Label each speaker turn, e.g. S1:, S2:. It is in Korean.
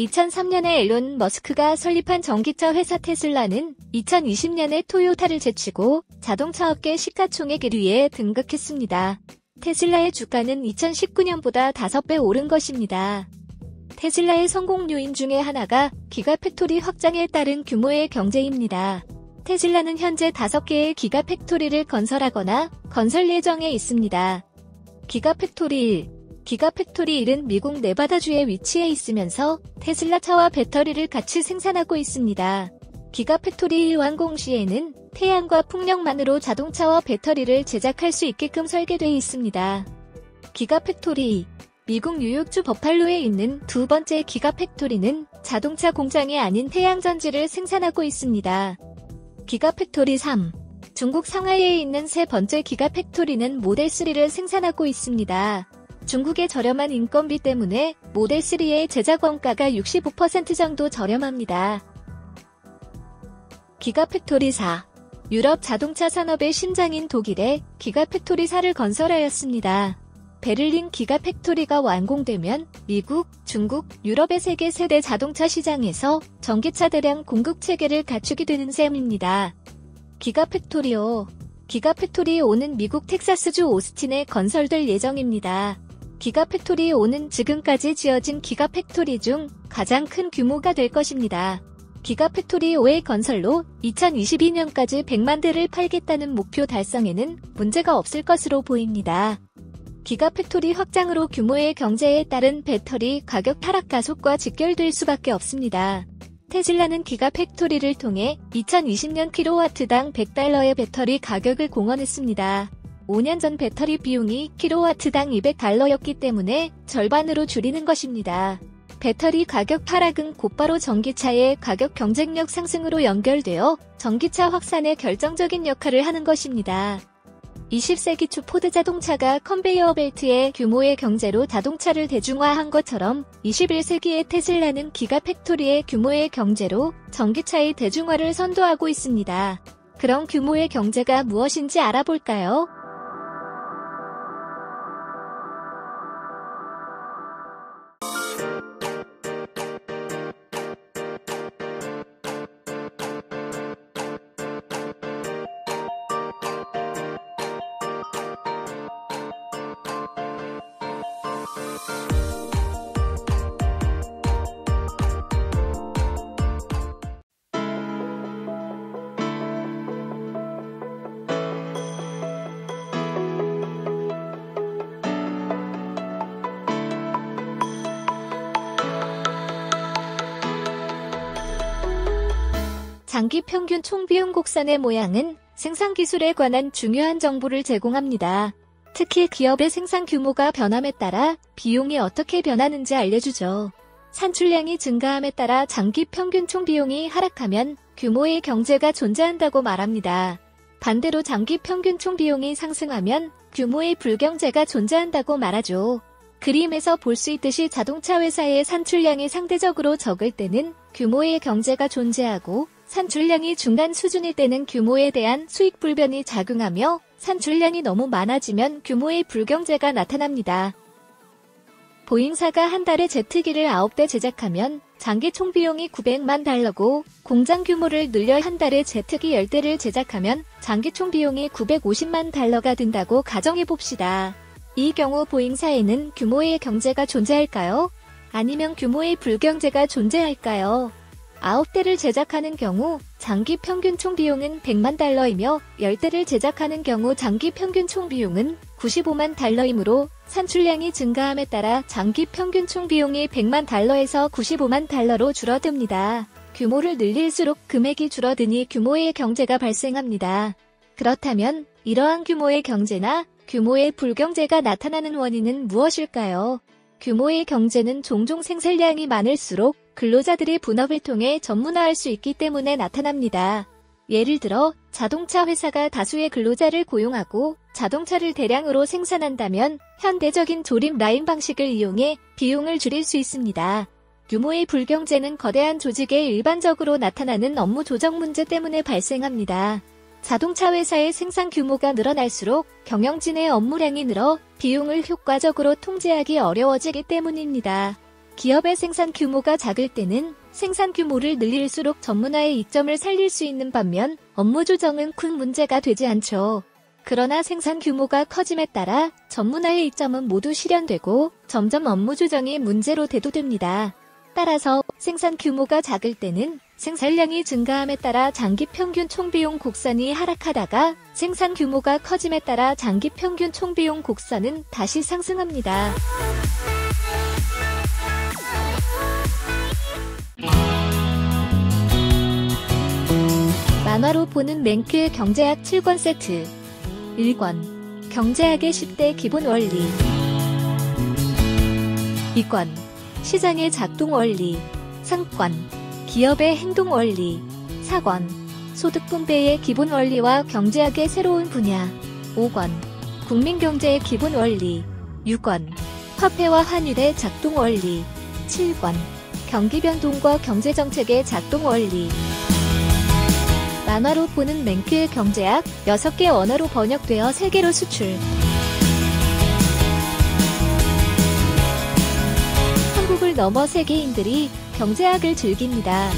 S1: 2003년에 앨런 머스크가 설립한 전기차 회사 테슬라는 2020년에 토요타를 제치고 자동차 업계 시가총액 1위에 등극했습니다. 테슬라의 주가는 2019년보다 5배 오른 것입니다. 테슬라의 성공 요인 중에 하나가 기가팩토리 확장에 따른 규모의 경제입니다. 테슬라는 현재 5개의 기가팩토리를 건설하거나 건설 예정에 있습니다. 기가팩토리 1 기가 팩토리 1은 미국 네바다주에 위치해 있으면서 테슬라 차와 배터리를 같이 생산하고 있습니다. 기가 팩토리 1 완공 시에는 태양광 풍력만으로 자동차와 배터리를 제작할 수 있게끔 설계되어 있습니다. 기가 팩토리 2 미국 뉴욕주 버팔로에 있는 두 번째 기가 팩토리는 자동차 공장이 아닌 태양전지를 생산하고 있습니다. 기가 팩토리 3 중국 상하이에 있는 세 번째 기가 팩토리는 모델3를 생산하고 있습니다. 중국의 저렴한 인건비 때문에 모델 3의 제작 원가가 65% 정도 저렴합니다. 기가팩토리 4 유럽 자동차 산업의 심장인 독일에 기가팩토리 4를 건설하였습니다. 베를린 기가팩토리가 완공되면 미국, 중국, 유럽의 세계 3대 자동차 시장에서 전기차 대량 공급 체계를 갖추게 되는 셈입니다. 기가팩토리5 기가팩토리 5는 미국 텍사스주 오스틴에 건설될 예정입니다. 기가 팩토리 5는 지금까지 지어진 기가 팩토리 중 가장 큰 규모가 될 것입니다. 기가 팩토리 5의 건설로 2022년까지 100만 대를 팔겠다는 목표 달성에는 문제가 없을 것으로 보입니다. 기가 팩토리 확장으로 규모의 경제에 따른 배터리 가격 하락 가속과 직결될 수밖에 없습니다. 테슬라는 기가 팩토리를 통해 2020년 킬로와트당 100달러의 배터리 가격을 공언했습니다. 5년 전 배터리 비용이 킬로와트당 200달러였기 때문에 절반으로 줄이는 것입니다. 배터리 가격 하락은 곧바로 전기차의 가격 경쟁력 상승으로 연결되어 전기차 확산에 결정적인 역할을 하는 것입니다. 20세기 초 포드 자동차가 컨베이어 벨트의 규모의 경제로 자동차를 대중화한 것처럼 21세기의 테슬라는 기가 팩토리의 규모의 경제로 전기차의 대중화를 선도하고 있습니다. 그런 규모의 경제가 무엇인지 알아볼까요? 장기 평균 총비용 곡선의 모양은 생산 기술에 관한 중요한 정보를 제공합니다. 특히 기업의 생산 규모가 변함에 따라 비용이 어떻게 변하는지 알려주죠. 산출량이 증가함에 따라 장기 평균 총 비용이 하락하면 규모의 경제가 존재한다고 말합니다. 반대로 장기 평균 총 비용이 상승하면 규모의 불경제가 존재한다고 말하죠. 그림에서 볼 수 있듯이 자동차 회사의 산출량이 상대적으로 적을 때는 규모의 경제가 존재하고 산출량이 중간 수준일 때는 규모에 대한 수익 불변이 작용하며 산출량이 너무 많아지면 규모의 불경제가 나타납니다. 보잉사가 한 달에 제트기를 9대 제작하면 장기 총비용이 900만 달러고 공장 규모를 늘려 한 달에 제트기 10대를 제작하면 장기 총비용이 950만 달러가 든다고 가정해 봅시다. 이 경우 보잉사에는 규모의 경제가 존재할까요? 아니면 규모의 불경제가 존재할까요? 9대를 제작하는 경우 장기 평균 총 비용은 100만 달러이며 10대를 제작하는 경우 장기 평균 총 비용은 95만 달러이므로 산출량이 증가함에 따라 장기 평균 총 비용이 100만 달러에서 95만 달러로 줄어듭니다. 규모를 늘릴수록 금액이 줄어드니 규모의 경제가 발생합니다. 그렇다면 이러한 규모의 경제나 규모의 불경제가 나타나는 원인은 무엇일까요? 규모의 경제는 종종 생산량이 많을수록 근로자들의 분업을 통해 전문화할 수 있기 때문에 나타납니다. 예를 들어 자동차 회사가 다수의 근로자를 고용하고 자동차를 대량으로 생산한다면 현대적인 조립 라인 방식을 이용해 비용을 줄일 수 있습니다. 규모의 불경제는 거대한 조직에 일반적으로 나타나는 업무 조정 문제 때문에 발생합니다. 자동차 회사의 생산 규모가 늘어날수록 경영진의 업무량이 늘어 비용을 효과적으로 통제하기 어려워지기 때문입니다. 기업의 생산 규모가 작을 때는 생산 규모를 늘릴수록 전문화의 이점을 살릴 수 있는 반면 업무 조정은 큰 문제가 되지 않죠. 그러나 생산 규모가 커짐에 따라 전문화의 이점은 모두 실현되고 점점 업무 조정이 문제로 대두됩니다. 따라서 생산 규모가 작을 때는 생산량이 증가함에 따라 장기 평균 총비용 곡선이 하락하다가 생산 규모가 커짐에 따라 장기 평균 총비용 곡선은 다시 상승합니다. 만화로 보는 맹크의 경제학 7권 세트. 1권. 경제학의 10대 기본 원리. 2권. 시장의 작동 원리. 상권 기업의 행동 원리 4권 소득 분배의 기본 원리와 경제학의 새로운 분야 5권 국민 경제의 기본 원리 6권 화폐와 환율의 작동 원리 7권 경기 변동과 경제 정책의 작동 원리 만화로 보는 맹크의 경제학 6개 언어로 번역되어 세계로 수출. 한국을 넘어 세계인들이 경제학을 즐깁니다.